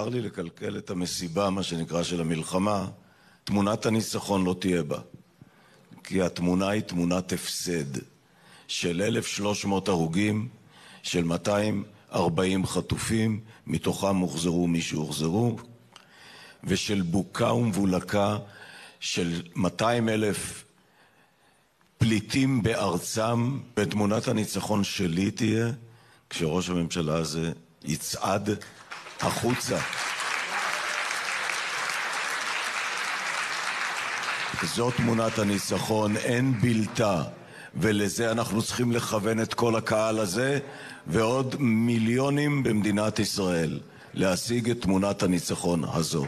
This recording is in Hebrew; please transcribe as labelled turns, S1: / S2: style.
S1: צר לי לקלקל את המסיבה, מה שנקרא, של המלחמה, תמונת הניצחון לא תהיה בה. כי התמונה היא תמונת הפסד של 1,300 הרוגים, של 240 חטופים, מתוכם הוחזרו מי שהוחזרו, ושל בוקה ומבולקה של 200 אלף פליטים בארצם, ותמונת הניצחון שלי תהיה כשראש הממשלה הזה יצעד החוצה. זאת תמונת הניצחון, אין בלתה, ולזה אנחנו צריכים לכוון את כל הקהל הזה ועוד מיליונים במדינת ישראל להשיג את תמונת הניצחון הזו.